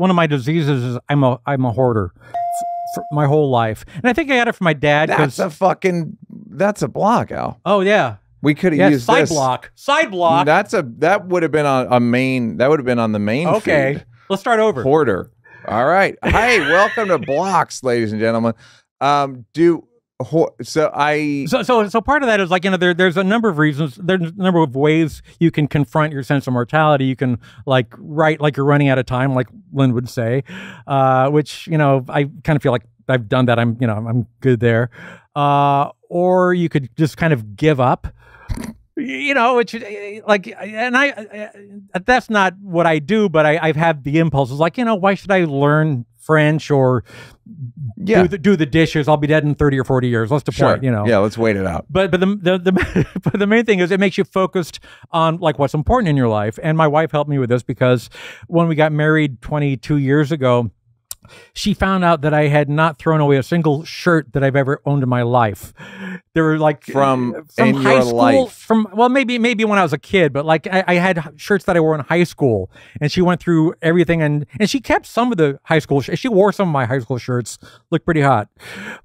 one of my diseases is I'm a I'm a hoarder for my whole life, and I think I got it from my dad. That's a fucking. That's a block, Al. oh yeah, We could have yeah, used side this. block, side block. That's a that would have been on a main. That would have been on the main. okay, feed. let's start over. Hoarder. All right. Hey, welcome to Blocks, ladies and gentlemen. Um, do so I So, so, so part of that is like you know there, there's a number of reasons. There's a number of ways you can confront your sense of mortality. You can like write like you're running out of time, like Lin would say, uh, which you know I kind of feel like I've done that. I'm you know I'm good there. Uh, or you could just kind of give up. You know, which uh, like, and I, uh, that's not what I do, but I, I've had the impulses like, you know, why should I learn French or yeah do the, do the dishes? I'll be dead in 30 or 40 years. What's the sure point? You know? yeah let's wait it out. but but the the, the but the main thing is it makes you focused on like what's important in your life and my wife helped me with this because when we got married 22 years ago she found out that I had not thrown away a single shirt that I've ever owned in my life. There were like From uh, from in high school, life. from well maybe maybe when I was a kid, but like I, I had shirts that I wore in high school, and she went through everything, and and she kept some of the high school. Sh- she wore some of my high school shirts, looked pretty hot,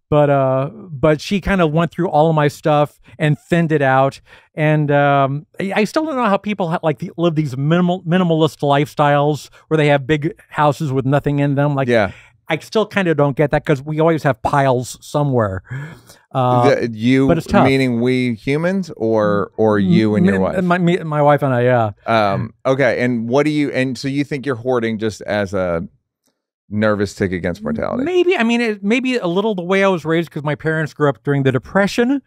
but uh, but she kind of went through all of my stuff and thinned it out, and um, I still don't know how people ha- like live these minimal minimalist lifestyles where they have big houses with nothing in them, like. Yeah, I still kind of don't get that because we always have piles somewhere. Uh, The- you but it's tough. meaning we humans or or you and your wife. My, me, my wife and I, yeah. Um, okay, and what do you and so you think you're hoarding just as a nervous tick against mortality? Maybe I mean it, maybe a little the way I was raised because my parents grew up during the depression,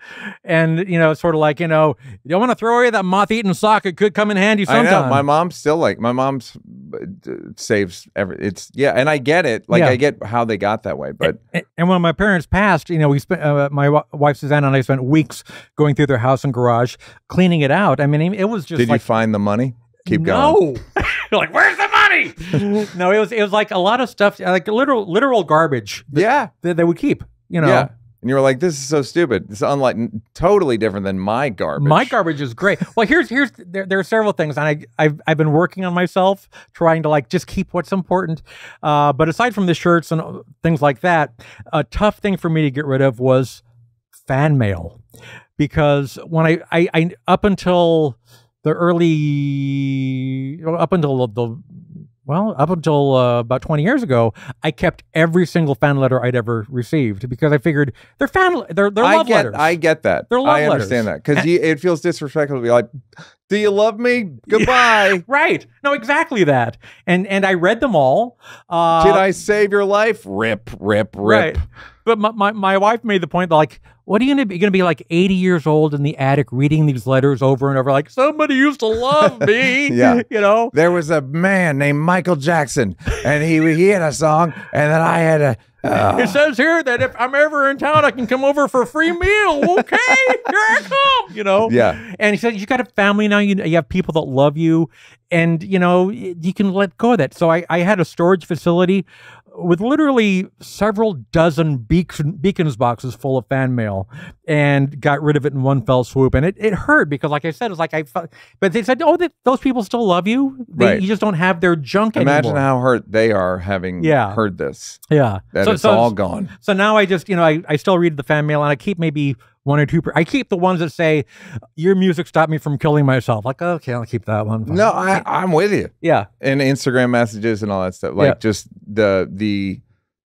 and you know, sort of like you know, you don't want to throw away that moth-eaten sock. It could come in handy I sometime. my mom's still like my mom's uh, saves every. It's yeah, and I get it. Like Yeah. I get how they got that way, but A- and when my parents passed, you know, we spent uh, my wife Suzanne and I spent weeks going through their house and garage, cleaning it out. I mean, it was just did like you find the money? Keep going. no. You're like, where's the money? no, it was it was like a lot of stuff, like literal literal garbage that, Yeah, that they would keep. You know, yeah. And you were like, "This is so stupid. It's unlike totally different than my garbage." My garbage is great. Well, here's here's there, there are several things, and I I've I've been working on myself, trying to like just keep what's important. Uh, but aside from the shirts and uh, things like that, a tough thing for me to get rid of was fan mail, because when I I, I up until the early up until the well, up until uh, about 20 years ago, I kept every single fan letter I'd ever received because I figured they're fan, they're, they're I love get, letters. I get that. They're love I understand letters. that because it feels disrespectful to be like, "Do you love me? Goodbye." Right. No, exactly that. And and I read them all. Uh, Did I save your life? Rip, rip, rip. Right. But my, my, my wife made the point like, what are you gonna be? You're gonna be like 80 years old in the attic reading these letters over and over, like somebody used to love me. Yeah. You know. There was a man named Michael Jackson, and he he had a song, and then I had a. uh, It says here that if I'm ever in town, I can come over for a free meal. Okay, here I come. You know. Yeah. And he said, "You got a family now. You you have people that love you, and you know you can let go of that." So I I had a storage facility with literally several dozen beacon, beacons boxes full of fan mail and got rid of it in one fell swoop and it, it hurt because like i said it's like i felt but they said oh those people still love you they, Right. you just don't have their junk Imagine anymore how hurt they are having Yeah. heard this. yeah That so, it's so, all gone. so now i just you know I, I still read the fan mail and i keep maybe one or two per, i keep the ones that say your music stopped me from killing myself like okay i'll keep that one No, I, I'm with you. yeah And Instagram messages and all that stuff. Like Yeah. just the the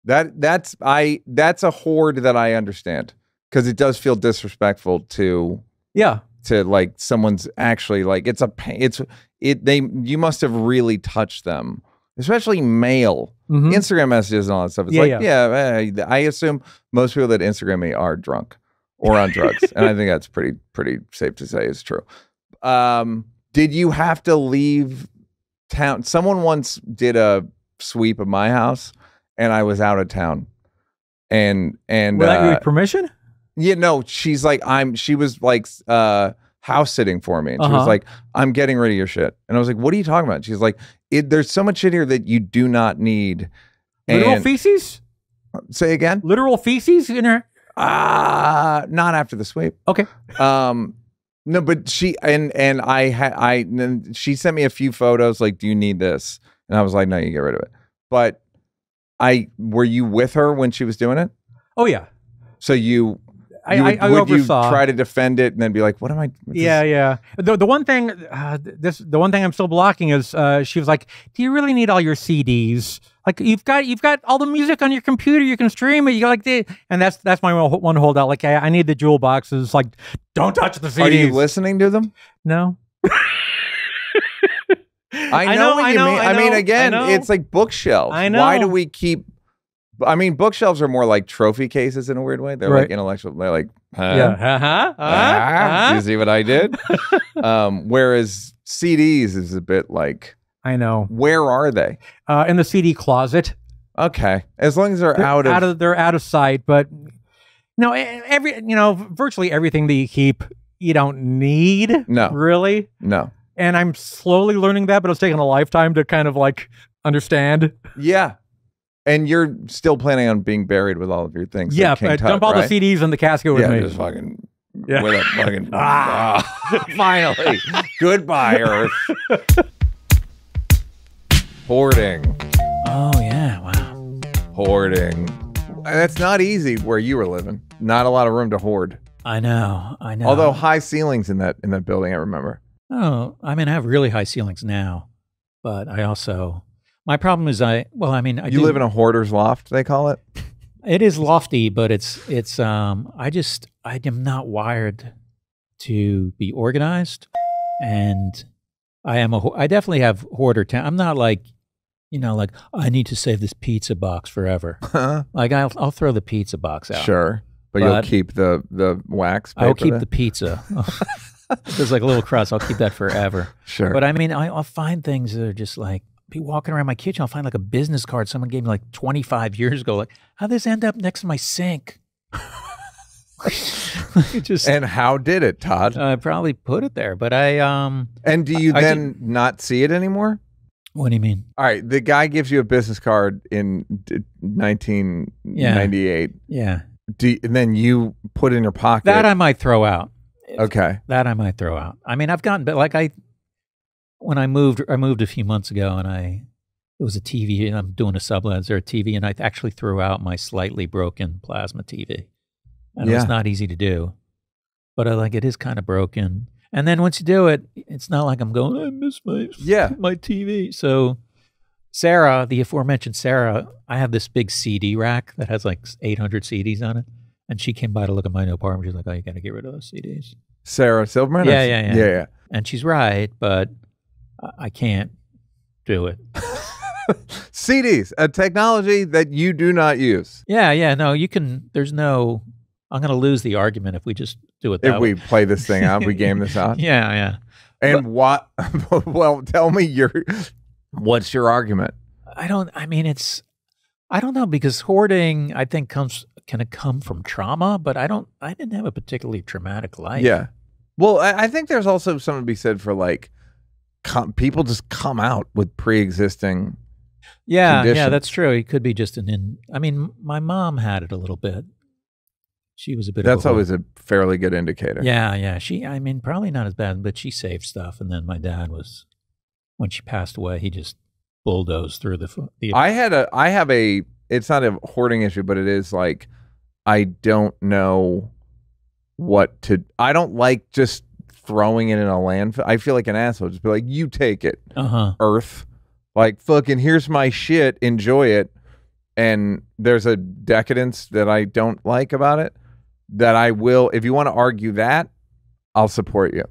that that's I that's a hoard that I understand because it does feel disrespectful to yeah to like someone's actually like it's a pain. It's it they you must have really touched them, especially mail. Mhm. Instagram messages and all that stuff. It's Yeah, like, yeah, eh, I assume most people that Instagram me are drunk or on drugs, and I think that's pretty pretty safe to say is true. Um, did you have to leave town? Someone once did a sweep of my house, and I was out of town, and and without uh, your permission yeah, no, she's like, I'm, she was like, uh, house sitting for me. And she was Uh-huh. like, I'm getting rid of your shit. And I was like, what are you talking about? She's like, it, there's so much shit here that you do not need. literal And feces say again? literal feces in her Uh, not after the sweep. okay Um, no, but she, and, and I had, I, she sent me a few photos like, do you need this? And I was like, no, you get rid of it. but I were you with her when she was doing it? Oh yeah, So you, I, you I, would, I would you try to defend it and then be like, "What am I?" yeah, this?" yeah. The the one thing, uh, this the one thing I'm still blocking is uh, she was like, "Do you really need all your CDs? Like you've got you've got all the music on your computer. You can stream it. You got like the and that's that's my one holdout. Like I, I need the jewel boxes. Like don't touch the CDs. Are you listening to them? No. I know, what you mean. I, mean, again, know. it's like bookshelves. I know. Why do we keep? I mean, bookshelves are more like trophy cases in a weird way. They're like intellectual. They're like, huh? yeah. Uh-huh. Ah, Uh-huh. You see what I did? um, whereas CDs is a bit like, I know. where are they? Uh, in the CD closet. Okay, as long as they're, They're out of, they're out of sight, but no, every you know, virtually everything that you keep, you don't need. No. really. no, And I'm slowly learning that, but it's taken a lifetime to kind of like understand. yeah, and you're still planning on being buried with all of your things. yeah, Tut, dump all right? the CDs in the casket with yeah, me. just fucking Yeah. with a fucking Ah. Ah, finally. Goodbye, Earth. Hoarding, Oh yeah, wow. hoarding. That's not easy where you were living. Not a lot of room to hoard. I know, I know. Although high ceilings in that in that building, I remember. oh, I mean, I have really high ceilings now, but I also my problem is I well, I mean, I you do- live in a hoarder's loft, they call it. It is lofty, but it's it's um I just I am not wired to be organized and I am a ho- I definitely have hoarder ten- I'm not like you know like I need to save this pizza box forever. Like I'll I'll throw the pizza box out. Sure, but, you'll keep the the wax. Paper I'll keep there? the pizza. There's like a little crust. I'll keep that forever. sure. But I mean, I, I'll find things that are just like be walking around my kitchen. I'll find like a business card someone gave me like 25 years ago. Like, how did this end up next to my sink? Just and how did it, Todd? I probably put it there, but I um. and do you I then not see it anymore? What do you mean? All right, the guy gives you a business card in d- 1998. Yeah, Do you- and then you put in your pocket. that I might throw out. okay. That I might throw out. I mean, I've gotten, but like I, when I moved, I moved a few months ago, and I it was a TV, and I'm doing a sublet. There a TV? And I actually threw out my slightly broken plasma TV, and it Yeah. was not easy to do. But I like it is kind of broken. And then once you do it, it's not like I'm going. I miss my Yeah. my TV. So Sarah, the aforementioned Sarah, I have this big CD rack that has like 800 CDs on it. And she came by to look at my new apartment. She's like, "Oh, you got to get rid of those CDs." Sarah Silverman? Yeah, yeah, yeah. Yeah, yeah. And she's right, but I- can't do it. CDs, a technology that you do not use. Yeah, yeah. No, you can. There's no. I'm going to lose the argument if we just do it that If way. we play this thing out, we game this out. Yeah, yeah. And what? well, tell me your. What's your argument? I don't. I mean, it's. I don't know because hoarding. I think comes can it come from trauma, but I don't. I didn't have a particularly traumatic life. Yeah. Well, I, I think there's also something to be said for like com- people just come out with pre-existing. yeah, yeah. That's true. It could be just an. In, I mean, my mom had it a little bit. She was a bit. That's of a always a fairly good indicator. Yeah, yeah. She, I mean, probably not as bad, but she saved stuff. And then my dad was, when she passed away, he just bulldozed through the. the I had a. I have a. It's not a hoarding issue, but it is like I don't know what to. I don't like just throwing it in a landfill. I feel like an asshole. Just be like, you take it. uh huh. Earth. Like fucking here's my shit, enjoy it. And there's a decadence that I don't like about it that I will if you want to argue that, I'll support you.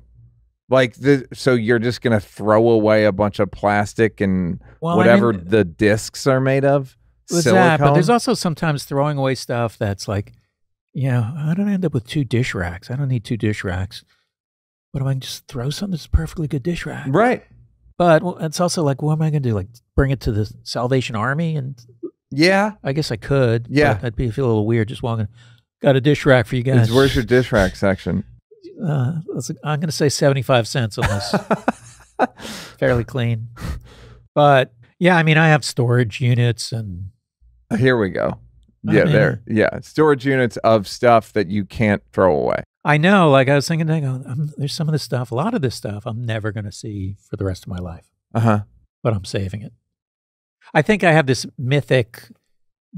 Like the so you're just going to throw away a bunch of plastic and Well, whatever I mean, the discs are made of. was that, but there's also sometimes throwing away stuff that's like, you know, I end up with two dish racks? I don't need two dish racks. But if I just throw something that's a perfectly good dish rack. right. But well, it's also like, what am I going to do? Like, bring it to the Salvation Army? And Yeah. I guess I could. Yeah. But that'd be feel a little weird just walking. Got a dish rack for you guys. Where's your dish rack section? uh, I'm going to say 75 cents on this. Fairly clean. But yeah, I mean, I have storage units and Here we go. I Yeah, mean- there. Yeah, storage units of stuff that you can't throw away. I know, like I was thinking, I go, I'm, there's some of this stuff, a lot of this stuff I'm never going to see for the rest of my life, Uh huh. but I'm saving it. I think I have this mythic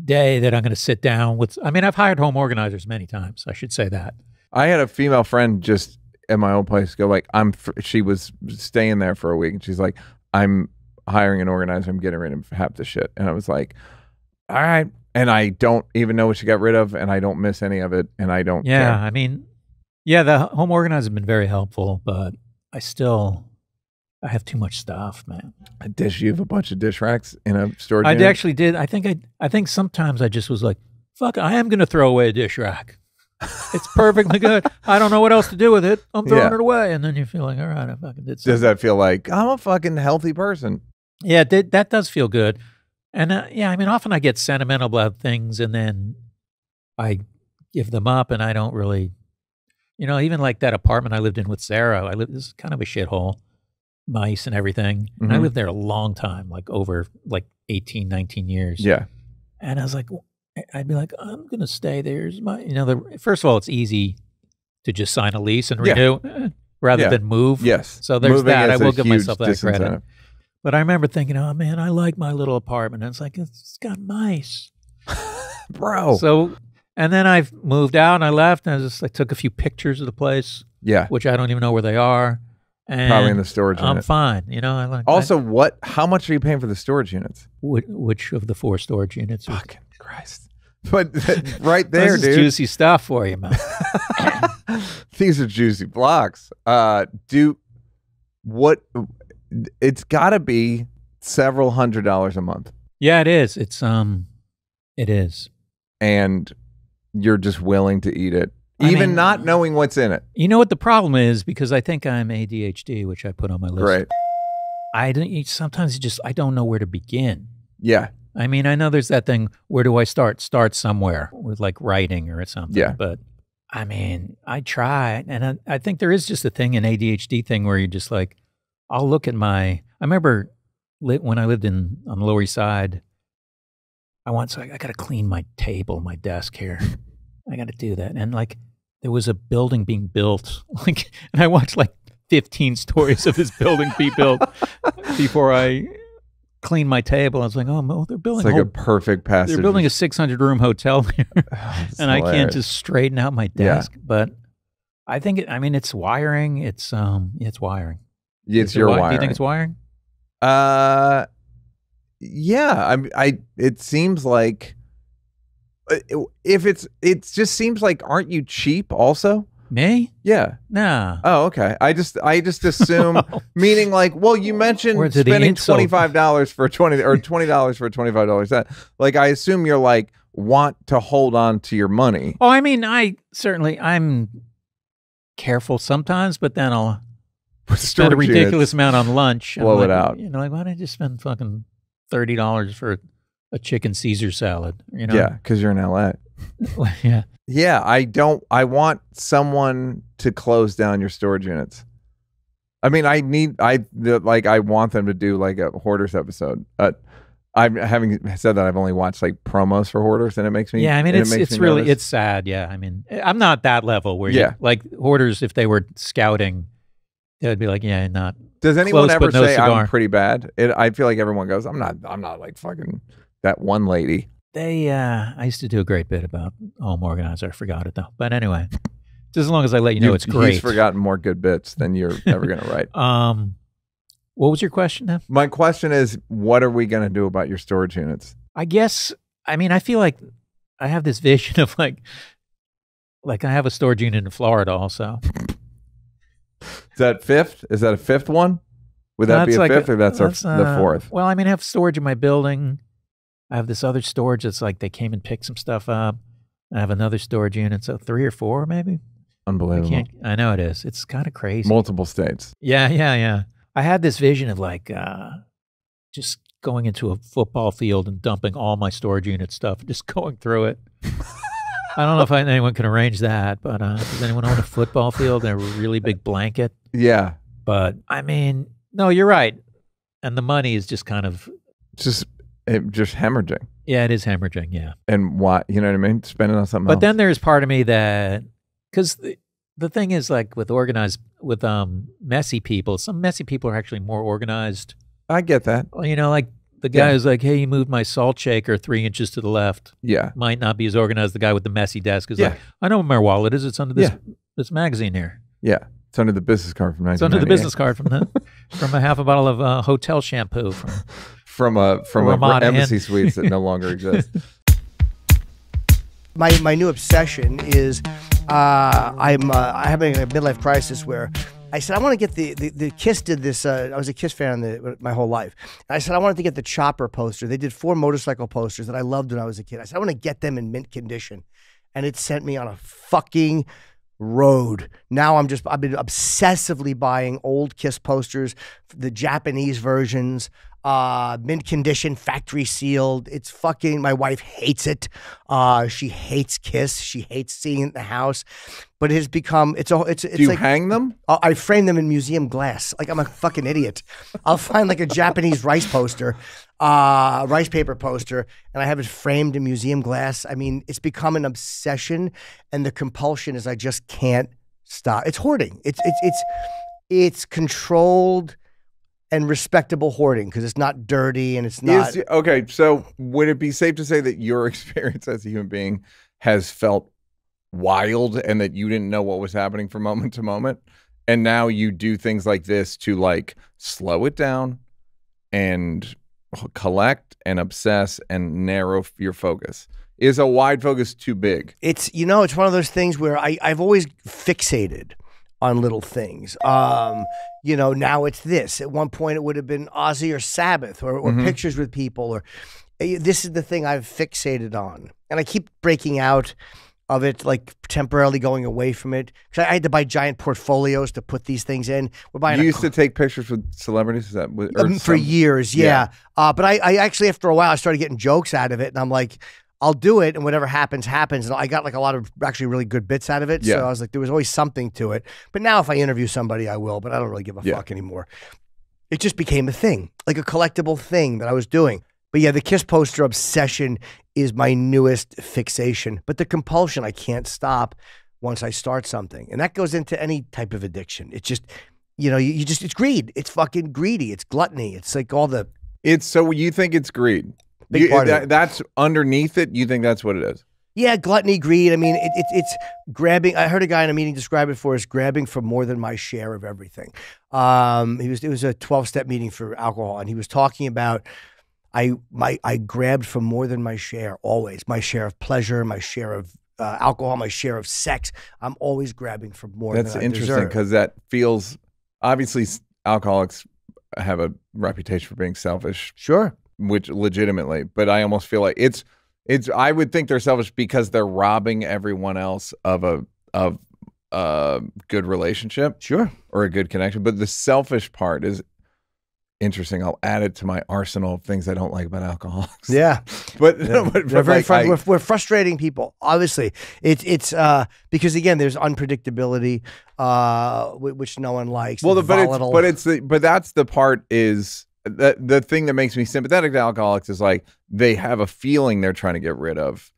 day that I'm going to sit down with. I mean, I've hired home organizers many times. I should say that. I had a female friend just at my old place go like, I'm. F-, she was staying there for a week, and she's like, I'm hiring an organizer. I'm getting rid of half the shit, and I was like, all right. And I don't even know what she got rid of, and I don't miss any of it, and I don't. Yeah, care. I mean, yeah, the home organizers have been very helpful, but I still. I have too much stuff, man. A dish. You have a bunch of dish racks in a storage. I unit? actually did. I think I. I think sometimes I just was like, "Fuck, I am going to throw away a dish rack. It's perfectly good. I don't know what else to do with it. I'm throwing Yeah. it away." And then you feel like, "All right, I fucking did Something. Does that feel like I'm a fucking healthy person? Yeah, that that does feel good. And uh, yeah, I mean, often I get sentimental about things, and then I give them up, and I don't really, you know, even like that apartment I lived in with Sarah. I lived this is kind of a shithole, mice and everything. And I Mhm. lived there a long time, like over like 18, 19 years. Yeah. And I was like, I'd be like, I'm gonna stay there. My, you know, the first of all, it's easy to just sign a lease and Yeah. renew eh, rather Yeah. than move. Yes. So there's Moving that. I will give myself that credit. But I remember thinking, oh man, I like my little apartment. And it's like, it's got mice. bro. So, and then I've moved out and I left and I just, I took a few pictures of the place, yeah. which I don't even know where they are. And Probably in the storage I'm unit. fine. You know, I like I- Also, what? How much are you paying for the storage units? which, which of the four storage units? Fucking Christ! But right This there, is dude. juicy stuff for you, man. These are juicy blocks. Uh, do what? It's got to be several hundred dollars a month, yeah, it is. It's, um, it is. and you're just willing to eat it, I even mean- not knowing what's in it. You know what the problem is? Because I think I'm ADHD, which I put on my list. Right. I don't, sometimes it just, I don't know where to begin. Yeah. I mean, I know there's that thing. Where do I start? Start somewhere with like writing or something. Yeah. But I mean, I try, and I, I think there is just a thing, an ADHD thing, where you just like, I'll look at my. I remember li- when I lived in on the Lower East Side. I once I, I got to clean my table, my desk here. I got to do that, and like there was a building being built, like, and I watched like 15 stories of this building be built before I cleaned my table. I was like, oh, no, they're building. It's like whole- a perfect passage. they're building a 600 room hotel here, It's and I can't just straighten out my Yeah. desk. But I think it, I mean it's wiring. It's um it's wiring. It's Is it your wi- wiring. Do you think it's wiring? Uh, yeah. I, I. It seems like uh, if it's, it just seems like, aren't you cheap? Also, Me? yeah. Nah. Oh, okay. I just, I just assume, meaning like, well, you mentioned spending twenty five dollars for twenty or twenty dollars for a twenty five dollars set. Like, I assume you're like want to hold on to your money. Oh, I mean, I certainly I'm careful sometimes, but then I'll spend a Storage units. ridiculous amount on lunch. I'm Blow it like, out. You know, like why don't I just spend fucking thirty dollars for a chicken Caesar salad? You know? Yeah, because you're in LA. yeah. Yeah, I don't. I want someone to close down your storage units. I mean, I need. I the, like. I want them to do like a hoarders episode. Uh, I'm having said that I've only watched like promos for hoarders, and it makes me. Yeah, I mean and it it's it's really nervous. it's sad. Yeah, I mean I'm not that level where you, Yeah. like hoarders if they were scouting, they would be like, yeah, not Does anyone close, ever no say cigar. I'm pretty bad? It, I feel like everyone goes, I'm not. I'm not like fucking that one lady. they. uh I used to do a great bit about home organizer. I forgot it though, but anyway, just as long as I let you know it's great. He's forgotten more good bits than you're ever gonna write. Um, what was your question now? My question is, what are we gonna do about your storage units? I guess I mean I feel like I have this vision of like like I have a storage unit in Florida also. Is that fifth? Is that a fifth one? Would that be a like fifth, or that's, our, the uh, fourth? Well, I mean, I have storage in my building. I have this other storage that's like they came and picked some stuff up. I have another storage unit, so three or four maybe. I Unbelievable. can't. I know it is. It's kind of crazy. Multiple states. yeah, yeah, yeah. I had this vision of like uh, just going into a football field and dumping all my storage unit stuff, just going through it. I don't know if anyone can arrange that, but uh, does anyone own a football field and a really big blanket? Yeah, But I mean, no, you're right. And the money is just kind of just it, just hemorrhaging. yeah, it is hemorrhaging, yeah. And why? You know what I mean? Spending on something But else. then there's part of me that because the, the thing is like with organized with um messy people, some messy people are actually more organized. I get that. Well, You know, like The guy Yeah. who's like, "Hey, you moved my salt shaker three inches to the left." Yeah. Might not be as organized. The guy with the messy desk is Yeah. like, "I know where my wallet is. It's under this this magazine here. Yeah. It's under the business card from It's under the business card from the from a half a bottle of uh, hotel shampoo from from a from a Ramada Inn. embassy suites that no longer exist. my my new obsession is uh, I'm uh, I'm having a midlife crisis where I said I want to get the, the the Kiss did this. Uh, I was a Kiss fan the, my whole life. And I said I wanted to get the Chopper poster. They did four motorcycle posters that I loved when I was a kid. I said I want to get them in mint condition, and it sent me on a fucking road. Now I'm just I've been obsessively buying old Kiss posters, the Japanese versions, uh, mint condition, factory sealed. It's fucking. My wife hates it. Uh, she hates Kiss. She hates seeing it in the house. But it has become. It's all, It's it's Do you like hang them? I I frame them in museum glass. Like I'm a fucking idiot. I'll find like a Japanese rice poster, uh, rice paper poster, and I have it framed in museum glass. I mean, it's become an obsession, and the compulsion is I just can't stop. It's hoarding. It's it's it's it's controlled and respectable hoarding because it's not dirty and it's not. Is, okay, so would it be safe to say that your experience as a human being has felt wild and that you didn't know what was happening from moment to moment? And now you do things like this to like slow it down and collect and obsess and narrow your focus. Is a wide focus too big? it's you know it's one of those things where I, I've always fixated on little things. Um, you know, now it's this. At one point, it would have been Ozzy or Sabbath or, or Mhm. pictures with people. Or eh, this is the thing I've fixated on, and I keep breaking out of it, like temporarily going away from it because I, I had to buy giant portfolios to put these things in. We're buying You used to take pictures with celebrities. Is that um, for some- years, yeah. yeah. Uh, but I, I actually, after a while, I started getting jokes out of it, and I'm like, I'll do it, and whatever happens, happens. And I got like a lot of actually really good bits out of it. Yeah. So I was like, there was always something to it. But now, if I interview somebody, I will. But I don't really give a Yeah. fuck anymore. It just became a thing, like a collectible thing that I was doing. But yeah, the Kiss poster obsession is my newest fixation. But the compulsion, I can't stop once I start something, and that goes into any type of addiction. It's just, you know, you, you just it's greed. It's fucking greedy. It's gluttony. It's like all the It's so you think it's greed. Big You- part that-. That's underneath it. You think that's what it is? yeah, gluttony, greed. I mean, it, it, it's grabbing. I heard a guy in a meeting describe it for us grabbing for more than my share of everything. Um, he was it was a twelve step meeting for alcohol, and he was talking about. I my I grabbed for more than my share always. My share of pleasure, my share of uh, alcohol, my share of sex. I'm always grabbing for more. That's interesting because that feels obviously alcoholics have a reputation for being selfish, sure. Which legitimately, but I almost feel like it's it's I would think they're selfish because they're robbing everyone else of a of a good relationship Sure. or a good connection. But the selfish part is interesting. I'll add it to my arsenal of things I don't like about alcoholics. Yeah. but, Yeah. but, but very like, fru- I- we're, we're frustrating people. Obviously, it's it's uh, because again, there's unpredictability, uh, which no one likes. Well, the, but it's but it's the but that's the part is the the thing that makes me sympathetic to alcoholics is like they have a feeling they're trying to get rid of,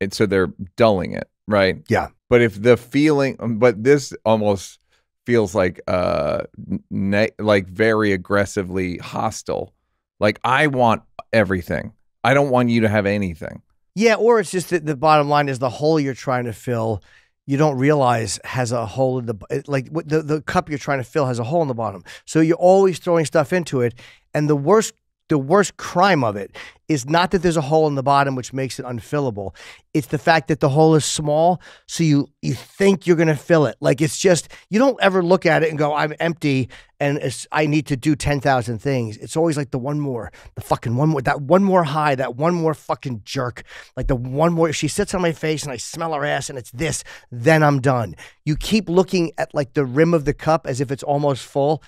and so they're dulling it, right? Yeah. But if the feeling, um, but this almost feels like uh ne- like very aggressively hostile. Like I want everything. I don't want you to have anything. yeah, or it's just that the bottom line is the hole you're trying to fill. You don't realize has a hole in the like the the cup you're trying to fill has a hole in the bottom. So you're always throwing stuff into it, and the worst the worst crime of it is not that there's a hole in the bottom which makes it unfillable. It's the fact that the hole is small, so you you think you're gonna fill it. Like it's just you don't ever look at it and go, "I'm empty," and I need to do ten thousand things. It's always like the one more, the fucking one more, that one more high, that one more fucking jerk, like the one more. If she sits on my face and I smell her ass and it's this, then I'm done. You keep looking at like the rim of the cup as if it's almost full,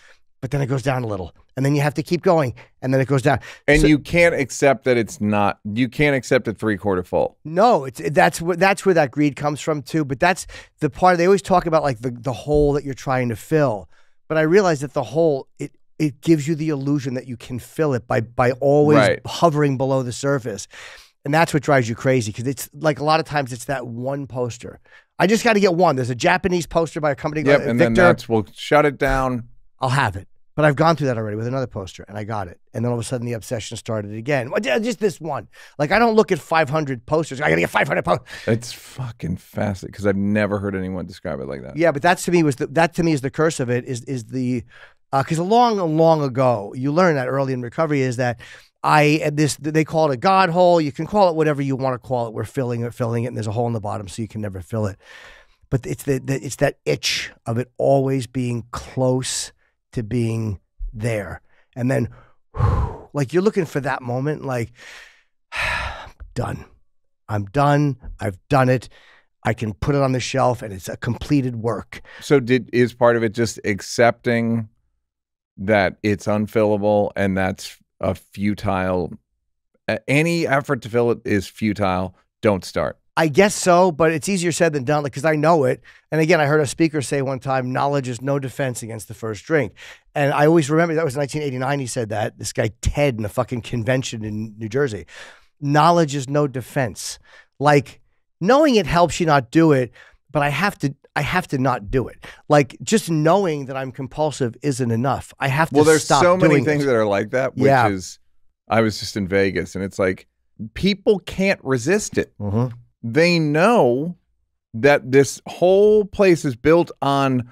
but then it goes down a little, and then you have to keep going, and then it goes down. And So- you can't accept that it's not. You can't accept a three quarter full. No, it's that's where that's where that greed comes from too. But that's the part they always talk about, like the the hole that you're trying to fill. But I realize that the hole it it gives you the illusion that you can fill it by by always Right. hovering below the surface, and that's what drives you crazy because it's like a lot of times it's that one poster. I just got to get one. There's a Japanese poster by a company Yep, called and then Victor. that's we'll shut it down. I'll have it. But I've gone through that already with another poster, and I got it. And then all of a sudden, the obsession started again. Just this one. Like I don't look at 500 posters. I gotta get 500 posters. It's fucking fascinating because I've never heard anyone describe it like that. Yeah, but that's to me was the, that to me is the curse of it. Is is the uh, because long long ago you learn that early in recovery is that I uh, this they call it a God hole. You can call it whatever you want to call it. We're filling it, filling it, and there's a hole in the bottom, so you can never fill it. But it's the, the it's that itch of it always being close to being there, and then like you're looking for that moment, like done. I'm done. I've done it. I can put it on the shelf, and it's a completed work. So did is part of it just accepting that it's unfillable and that's a futile any effort to fill it is futile. Don't start. I guess so, but it's easier said than done because I know it. And again, I heard a speaker say one time, knowledge is no defense against the first drink. And I always remember that was 1989. He said that. This guy, Ted, in a fucking convention in New Jersey. Knowledge is no defense. Like knowing it helps you not do it, but I have to. I have to not do it. Like just knowing that I'm compulsive isn't enough. I have to Well, there's stop so many things it. that are like that, which Yeah. is I was just in Vegas and it's like people can't resist it. Mhm. They know that this whole place is built on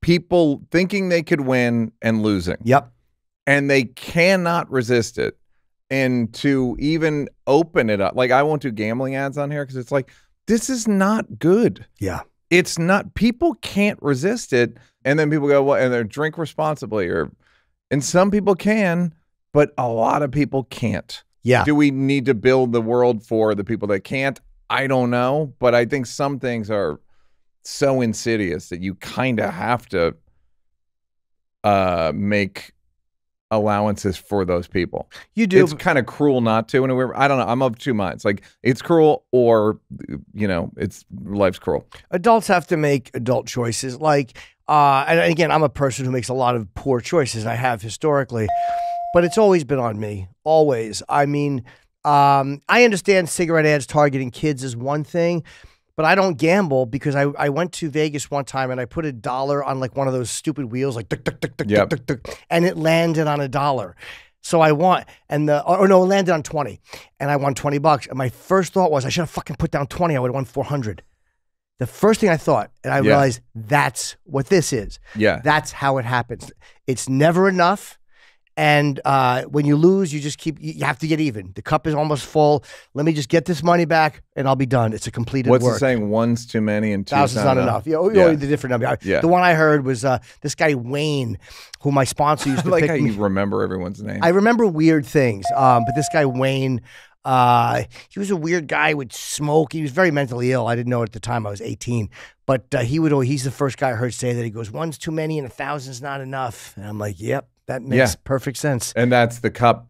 people thinking they could win and losing. Yep. and they cannot resist it. And to even open it up, like I won't do gambling ads on here because it's like, this is not good. Yeah. It's not, people can't resist it. And then people go, well, and they drink responsibly, or, and some people can, but a lot of people can't. Yeah. Do we need to build the world for the people that can't? I don't know. But I think some things are so insidious that you kind of have to uh, make allowances for those people. You do. It's kind of cruel not to. And we're, I don't know. I'm of two minds. Like it's cruel or, you know, it's life's cruel. adults have to make adult choices. Like, uh, and again, I'm a person who makes a lot of poor choices. I have historically, but it's always been on me. Always. I mean, um, I understand cigarette ads targeting kids is one thing, but I don't gamble because I, I went to Vegas one time and I put a dollar on like one of those stupid wheels, like Yep. and it landed on a dollar. So I won, and the or no, it landed on twenty, and I won twenty bucks. And my first thought was, I should have fucking put down twenty. I would have won four hundred. The first thing I thought, and I Yeah. realized that's what this is. Yeah. That's how it happens. It's never enough. And uh, when you lose, you just keep, you have to get even. The cup is almost full. Let me just get this money back and I'll be done. It's a completed What's work. the saying? One's too many and two's Thousands not, not enough. Yeah, oh, Yeah. oh, the different number. Yeah. The one I heard was uh, this guy Wayne, who my sponsor used to like pick how me. you remember everyone's name. I remember weird things, um, but this guy Wayne, uh, he was a weird guy. Would smoke. He was very mentally ill. I didn't know at the time. I was eighteen, but uh, he would. He's the first guy I heard say that. He goes, "One's too many and a thousand's not enough." And I'm like, "Yep, that makes Yeah. perfect sense." and that's the cup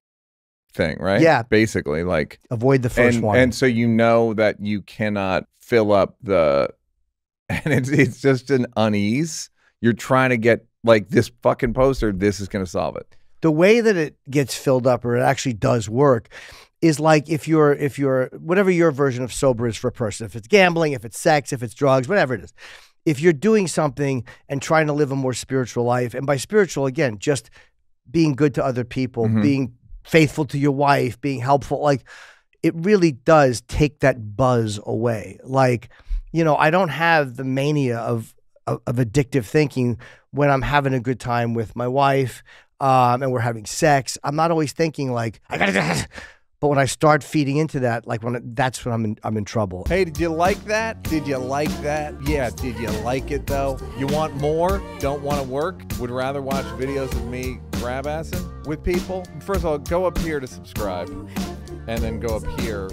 thing, right? Yeah. Basically, like Avoid the first and, one. And so you know that you cannot fill up the, and it's it's just an unease. You're trying to get like this fucking poster. This is going to solve it. the way that it gets filled up or it actually does work is like if you're if you're whatever your version of sober is for a person if it's gambling if it's sex if it's drugs whatever it is if you're doing something and trying to live a more spiritual life and by spiritual again just being good to other people Mhm. being faithful to your wife being helpful like it really does take that buzz away like you know i don't have the mania of of, of addictive thinking when i'm having a good time with my wife um, and we're having sex, I'm not always thinking like I gotta. Do-" But when I start feeding into that, like when that's when I'm in, I'm in trouble. Hey, did you like that? Did you like that? Yeah, did you like it though? You want more? Don't want to work? Would rather watch videos of me grab assing with people? First of all, go up here to subscribe, and then go up here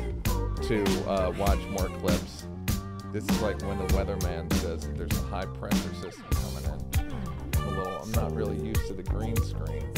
to uh, watch more clips. This is like when the weatherman says there's a high pressure system coming in. I'm a little, I'm not really used to the green screen.